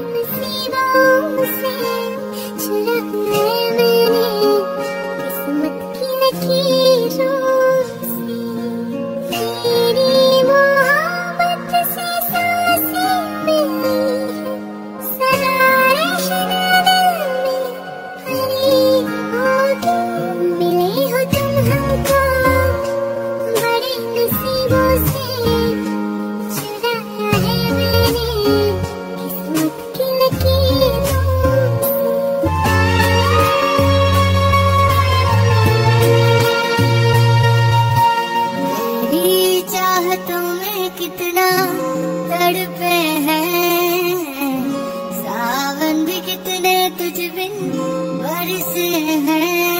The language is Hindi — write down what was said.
Musibah, musibah तुम्हें कितना तड़पे हैं। सावन भी कितने तुझ बिन बरसे हैं।